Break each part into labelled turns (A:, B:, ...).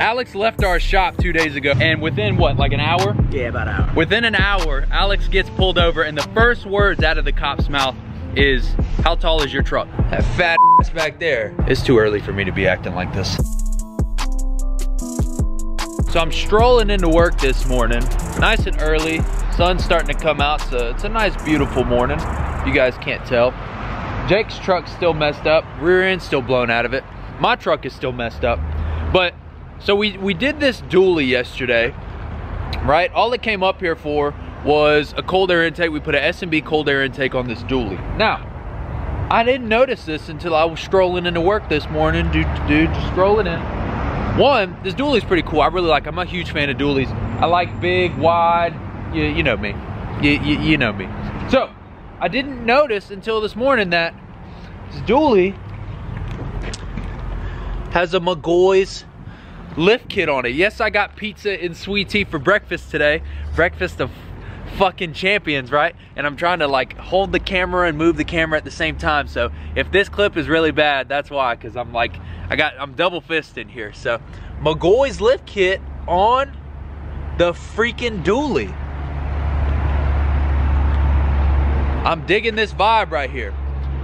A: Alex left our shop two days ago and within what, like an hour?
B: Yeah, about an hour.
A: Within an hour, Alex gets pulled over and the first words out of the cop's mouth is, how tall is your truck? That fat ass back there. It's too early for me to be acting like this. So I'm strolling into work this morning, nice and early. Sun's starting to come out, so it's a nice, beautiful morning. You guys can't tell. Jake's truck's still messed up, rear end's still blown out of it. My truck is still messed up. But, so we, we did this dually yesterday, right? All it came up here for was a cold air intake. We put an S&B cold air intake on this dually. Now, I didn't notice this until I was strolling into work this morning, dude, dude, just strolling in. One, this dually's pretty cool. I really like, I'm a huge fan of duallies. I like big, wide, you, you know me. You, you, you know me. So, I didn't notice until this morning that this dually has a McGaughy's lift kit on it. Yes, I got pizza and sweet tea for breakfast today. Breakfast of fucking champions, right? And I'm trying to like hold the camera and move the camera at the same time. So if this clip is really bad, that's why, cause I'm like, I got, I'm double fisted in here. So McGaughy's lift kit on the freaking dually. I'm digging this vibe right here.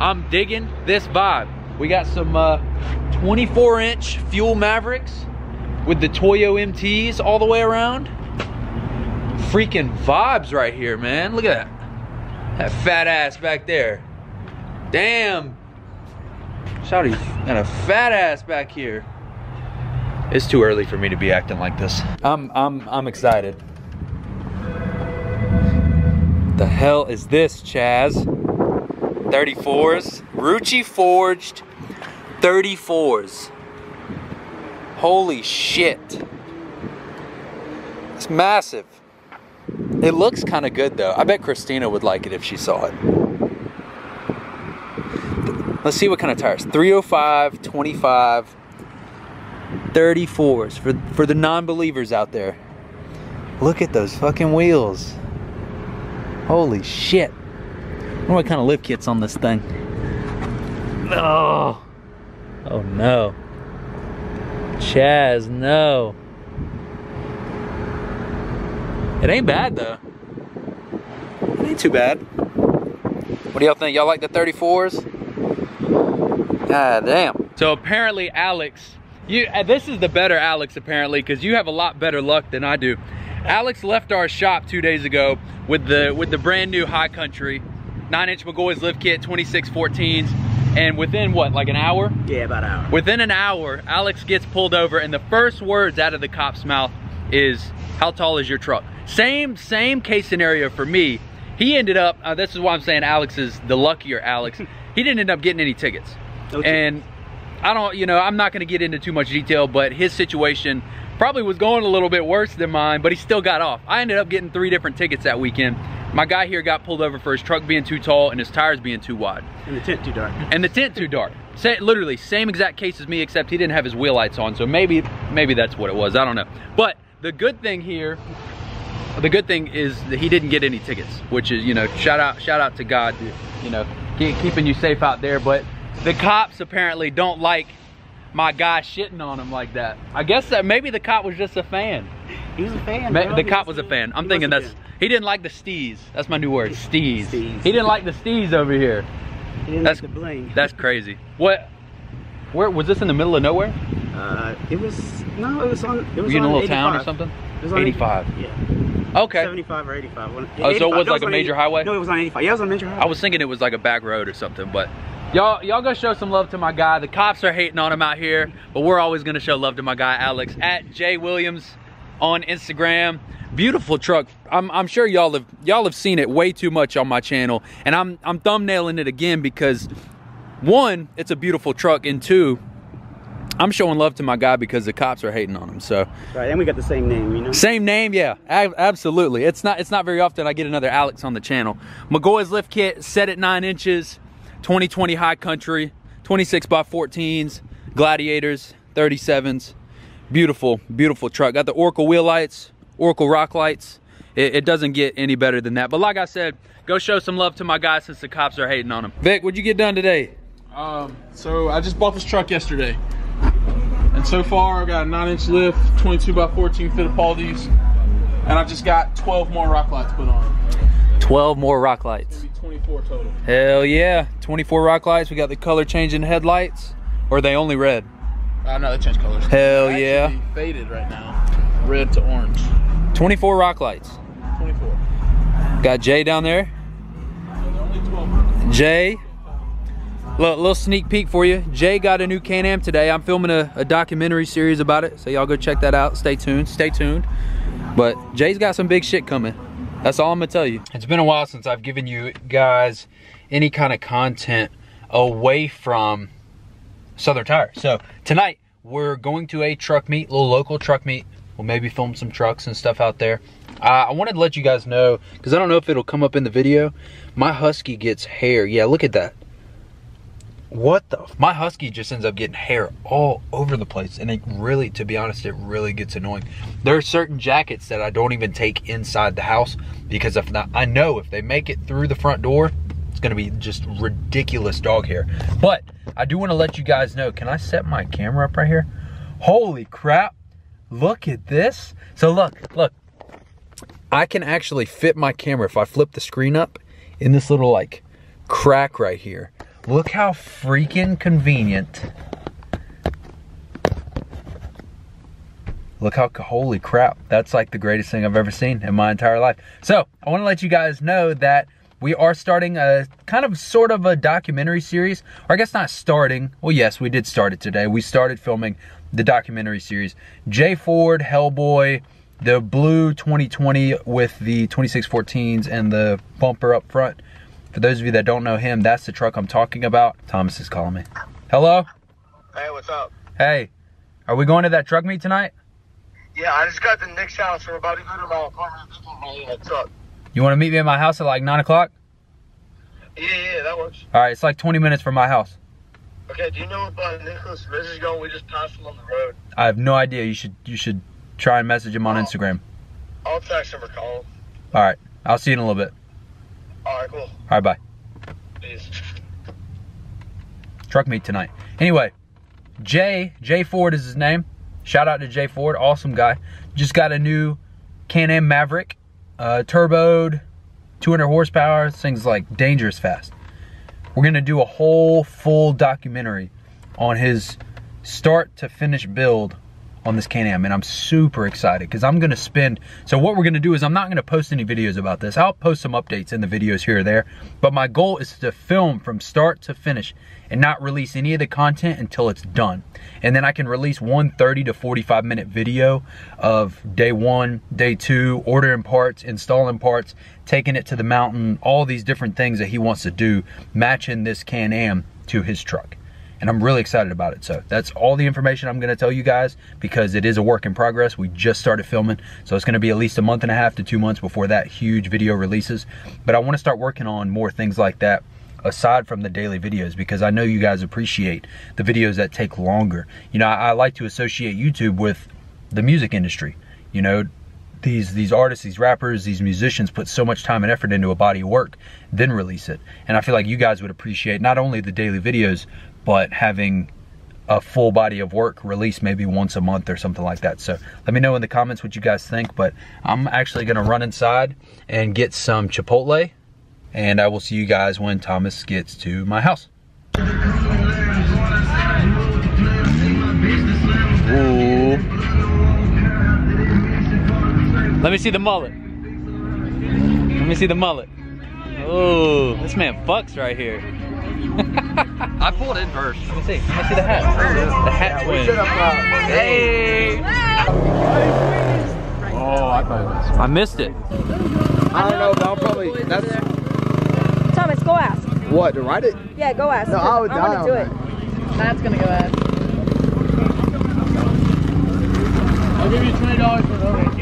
A: I'm digging this vibe. We got some uh, 24 inch fuel Mavericks with the Toyo MTs all the way around. Freaking vibes right here, man. Look at that. That fat ass back there. Damn. Shouty got a fat ass back here. It's too early for me to be acting like this. I'm I'm I'm excited. The hell is this, Chaz? 34s. Rucci forged 34s. Holy shit. It's massive. It looks kind of good though. I bet Christina would like it if she saw it. Let's see what kind of tires. 305, 25, 34s for, for the non-believers out there. Look at those fucking wheels. Holy shit. What kind of lift kit's on this thing. Oh. Oh no. Chaz, no. It ain't bad though. It ain't too bad. What do y'all think? Y'all like the 34s? God damn. So apparently Alex, you uh, this is the better Alex apparently because you have a lot better luck than I do. Alex left our shop two days ago with the with the brand new High Country 9-inch McGaughy's lift kit 2614s and within what, like an hour?
B: Yeah, about an hour.
A: Within an hour, Alex gets pulled over and the first words out of the cop's mouth is, how tall is your truck? Same, same case scenario for me. He ended up, uh, this is why I'm saying Alex is the luckier Alex. he didn't end up getting any tickets. Okay. And I don't, you know, I'm not gonna get into too much detail, but his situation probably was going a little bit worse than mine, but he still got off. I ended up getting three different tickets that weekend. My guy here got pulled over for his truck being too tall and his tires being too wide.
B: And the tent too dark.
A: And the tent too dark. Say, literally, same exact case as me, except he didn't have his wheel lights on. So maybe, maybe that's what it was. I don't know. But the good thing here, the good thing is that he didn't get any tickets, which is, you know, shout out, shout out to God, you know, keeping you safe out there. But the cops apparently don't like my guy shitting on him like that. I guess that maybe the cop was just a fan.
B: He was a fan.
A: Bro. The cop was a fan. I'm thinking that's he didn't like the stees. That's my new word, stees. stees. He didn't like the stees over here.
B: He didn't that's, like the bling.
A: That's crazy. What? Where was this in the middle of nowhere?
B: Uh, it was no, it was on. It was
A: Were you in a little
B: 85.
A: town or something?
B: It was on
A: 85.
B: Yeah.
A: Okay.
B: 75 or 85. Yeah,
A: oh, so it was like a major
B: 80,
A: highway?
B: No, it was on 85. Yeah, it was on a major highway.
A: I was thinking it was like a back road or something, but y'all y'all go show some love to my guy. The cops are hating on him out here, but we're always gonna show love to my guy Alex at Jay Williams on Instagram. Beautiful truck. I'm, I'm sure y'all have y'all have seen it way too much on my channel, and I'm I'm thumbnailing it again because one, it's a beautiful truck, and two, I'm showing love to my guy because the cops are hating on him. So
B: right, and we got the same name, you know.
A: Same name, yeah, absolutely. It's not it's not very often I get another Alex on the channel. McGaughy's lift kit set at nine inches, 2020 high country, 26 by 14s, gladiators, 37s. Beautiful, beautiful truck. Got the Oracle wheel lights, Oracle rock lights. It, it, doesn't get any better than that. But like I said, go show some love to my guys since the cops are hating on them. Vic, what'd you get done today?
C: Um, so I just bought this truck yesterday. And And so far, I got a 9 inch lift, 22 by 14 fit Fittipaldi's, and I just got 12 more rock lights put on.
A: 12 more rock lights.
C: It's gonna be 24 total.
A: Hell yeah. 24 rock lights. We got the color changing headlights. Or are they only red?
C: Uh, no, they changed colors.
A: Hell
C: They're
A: yeah.
C: Faded right now, red to orange.
A: 24 rock lights.
C: 24.
A: Got Jay down there.
C: Only 12.
A: Jay, little, little sneak peek for you. Jay got a new Can-Am today. I'm filming a, a documentary series about it, so y'all go check that out. Stay tuned, stay tuned. But Jay's got some big shit coming. That's all I'm gonna tell you. It's been a while since I've given you guys any kind of content away from Southern Tire. So tonight we're going to a truck meet, little local truck meet. We'll maybe film some trucks and stuff out there. Uh, I wanted to let you guys know because I don't know if it'll come up in the video. My husky gets hair. Yeah, look at that. What the? My husky just ends up getting hair all over the place, and it really, to be honest, it really gets annoying. There are certain jackets that I don't even take inside the house because if not, I know if they make it through the front door, it's gonna be just ridiculous dog hair. But I do want to let you guys know. Can I set my camera up right here? Holy crap! Look at this. So look, look. I can actually fit my camera if I flip the screen up in this little like crack right here. Look how freaking convenient. Look how, holy crap. That's like the greatest thing I've ever seen in my entire life. So I wanna let you guys know that we are starting a kind of sort of a documentary series, or I guess not starting. Well, yes, we did start it today. We started filming the documentary series. Jay Ford, Hellboy, the blue 2020 with the 2614s and the bumper up front. For those of you that don't know him, that's the truck I'm talking about. Thomas is calling me. Hello?
D: Hey, what's up?
A: Hey, are we going to that truck meet tonight?
D: Yeah, I just got to Nick's house. We're about to go to my apartment. This is my truck.
A: You want to meet me at my house at like 9 o'clock?
D: Yeah, yeah, that works.
A: All right, it's like 20 minutes from my house.
D: Okay, do you know if uh, Nicholas Smith is going? We just passed him on the road.
A: I have no idea. You should you should try and message him on
D: Oh.
A: Instagram.
D: I'll text him or call him.
A: All right, I'll see you in a little bit.
D: All right, cool.
A: All right, bye.
D: Peace.
A: truck meet tonight. Anyway, Jay, Jay Ford is his name. Shout out to Jay Ford, awesome guy. Just got a new Can-Am Maverick, uh, turboed, 200 horsepower. This thing's like dangerous fast. We're gonna do a whole full documentary on his start to finish build on this Can-Am and I'm super excited because I'm gonna spend, so what we're gonna do is I'm not gonna post any videos about this. I'll post some updates in the videos here or there, but my goal is to film from start to finish and not release any of the content until it's done. And then I can release one 30 to 45 minute video of day one, day two, ordering parts, installing parts, taking it to the mountain, all these different things that he wants to do, matching this Can-Am to his truck and I'm really excited about it. So that's all the information I'm gonna tell you guys because it is a work in progress. We just started filming, so it's gonna be at least a month and a half to two months before that huge video releases. But I wanna start working on more things like that aside from the daily videos because I know you guys appreciate the videos that take longer. You know, I, I like to associate YouTube with the music industry. You know, these these artists, these rappers, these musicians put so much time and effort into a body of work, then release it. And I feel like you guys would appreciate not only the daily videos, but having a full body of work released maybe once a month or something like that. So let me know in the comments what you guys think. But I'm actually gonna run inside and get some Chipotle, and I will see you guys when Thomas gets to my house. Ooh. Let me see the mullet. Let me see the mullet. Oh, this man fucks right here.
E: I pulled in first.
A: Let me see. Let me see the hat. The hat twin. Uh, hey!
C: Oh, I thought it was.
A: I missed it.
E: I don't know, but I'll probably. That's
F: Thomas, go ask.
E: what to write it.
F: Yeah, go ask.
E: No, I would
F: I'm
E: die
F: gonna do it.
G: That's gonna go ahead.
C: I'll give you twenty dollars for the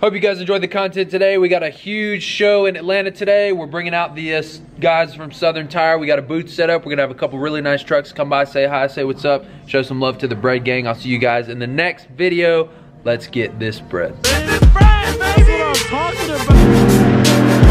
A: Hope you guys enjoyed the content today. We got a huge show in Atlanta today. We're bringing out the uh, guys from Southern Tire. We got a booth set up. We're gonna have a couple really nice trucks come by, say hi, say what's up, show some love to the bread gang. I'll see you guys in the next video. Let's get this bread.
G: I'm talking about.